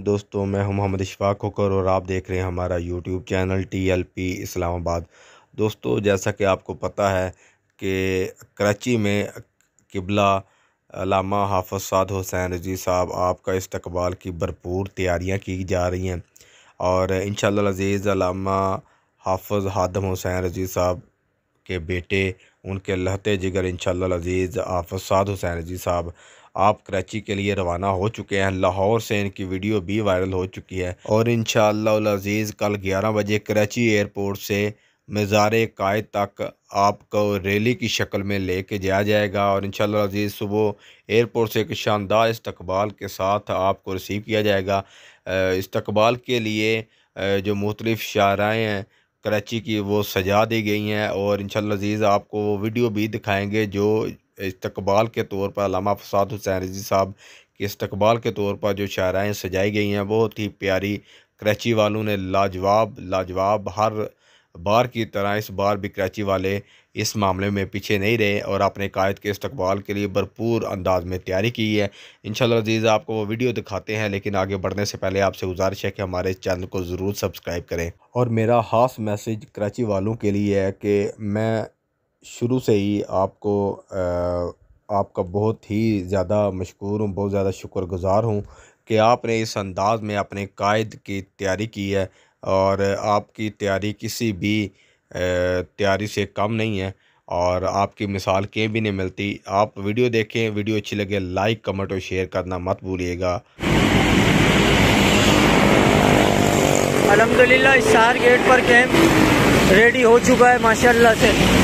दोस्तों, मैं हूँ मोहम्मद इशफाक होकर और आप देख रहे हैं हमारा YouTube channel T L P Islamabad. दोस्तों, जैसा कि आपको पता है कि कराची में किबला, लामा हाफ़ साद हुसैन रज़ी साहब, आपका इस्तकबाल की भरपूर तैयारियाँ की जा रही हैं। और इन अज़ीज़, लामा हाफ़ हादम हुसैन रज़ी साहब के बेटे, उनके लहते जिगर इन अज़ीज़ हाफ़ साद हुसैन रज़ी साहब, आप कराची के लिए रवाना हो चुके हैं। लाहौर से इनकी वीडियो भी वायरल हो चुकी है। और इन अज़ीज़ कल ग्यारह बजे कराची एयरपोर्ट से मज़ार कायद तक आपको रैली की शक्ल में ले लेके जाया जाएगा। और इन अज़ीज़ सुबह एयरपोर्ट से एक शानदार इस्तबाल के साथ आपको रिसीव किया जाएगा। इस्तबाल के लिए जो मुख्तलिफ़ शाराएँ हैं कराची की वो सजा दी गई हैं और इन अज़ीज़ आपको वो वीडियो भी दिखाएँगे जो इस्तबाल के तौर पर लामा फसाद हुसैन रज़ी साहब के इस्तबाल के तौर पर जो शायराएँ सजाई गई हैं, बहुत ही प्यारी कराची वालों ने लाजवाब लाजवाब हर बार की तरह इस बार भी कराची वाले इस मामले में पीछे नहीं रहे और अपने कायद के इस्तकबाल के लिए भरपूर अंदाज में तैयारी की है। इन अज़ीज़, आपको वो वीडियो दिखाते हैं, लेकिन आगे बढ़ने से पहले आपसे गुजारिश है कि हमारे चैनल को ज़रूर सब्सक्राइब करें। और मेरा ख़ास मैसेज कराची वालों के लिए है कि मैं शुरू से ही आपको आपका बहुत ही ज़्यादा मशहूर हूँ, बहुत ज़्यादा शुक्रगुज़ार हूँ कि आपने इस अंदाज़ में अपने कायद की तैयारी की है और आपकी तैयारी किसी भी तैयारी से कम नहीं है और आपकी मिसाल कहीं भी नहीं मिलती। आप वीडियो देखें, वीडियो अच्छी लगे, लाइक, कमेंट और शेयर करना मत भूलिएगा। अलहमदिल्ला इस शहर गेट पर कैंप रेडी हो चुका है, माशाल्लाह से।